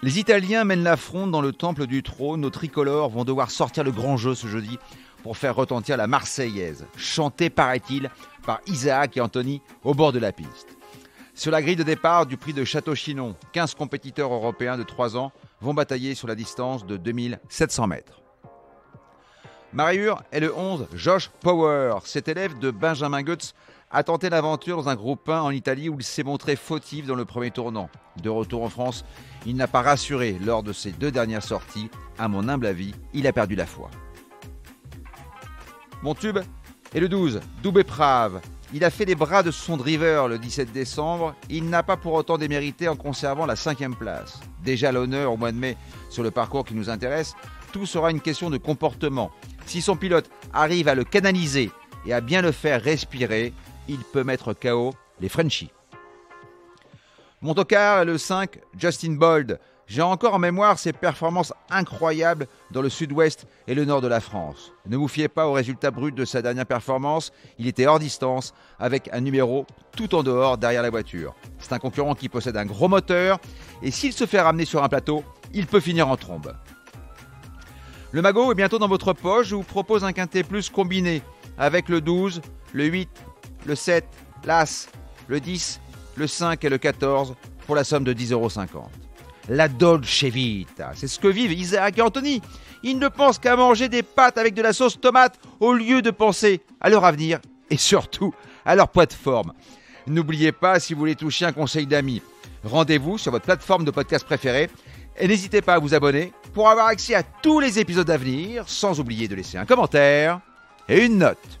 Les Italiens mènent la fronde dans le temple du trône. Nos tricolores vont devoir sortir le grand jeu ce jeudi pour faire retentir la Marseillaise, chantée, paraît-il, par Isaac et Anthony au bord de la piste. Sur la grille de départ du prix de Château-Chinon, 15 compétiteurs européens de 3 ans vont batailler sur la distance de 2700 mètres. Mariure est le 11, Josh Power. Cet élève de Benjamin Goetz a tenté l'aventure dans un groupe 1 en Italie où il s'est montré fautif dans le premier tournant. De retour en France, il n'a pas rassuré lors de ses deux dernières sorties. À mon humble avis, il a perdu la foi. Mon tube est le 12, Doubé Prave. Il a fait les bras de son driver le 17 décembre. Il n'a pas pour autant démérité en conservant la cinquième place. Déjà l'honneur au mois de mai sur le parcours qui nous intéresse, tout sera une question de comportement. Si son pilote arrive à le canaliser et à bien le faire respirer, il peut mettre KO les Frenchies. Mon tocard est le 5, Justin Bold. J'ai encore en mémoire ses performances incroyables dans le sud-ouest et le nord de la France. Ne vous fiez pas aux résultats bruts de sa dernière performance, il était hors distance avec un numéro tout en dehors derrière la voiture. C'est un concurrent qui possède un gros moteur et s'il se fait ramener sur un plateau, il peut finir en trombe. Le magot est bientôt dans votre poche, je vous propose un quintet plus combiné avec le 12, le 8, le 7, l'As, le 10, le 5 et le 14 pour la somme de 10,50 euros. La Dolce Vita, c'est ce que vivent Isaac et Anthony. Ils ne pensent qu'à manger des pâtes avec de la sauce tomate au lieu de penser à leur avenir et surtout à leur poids de forme. N'oubliez pas, si vous voulez toucher un conseil d'amis, rendez-vous sur votre plateforme de podcast préférée et n'hésitez pas à vous abonner pour avoir accès à tous les épisodes à venir, sans oublier de laisser un commentaire et une note.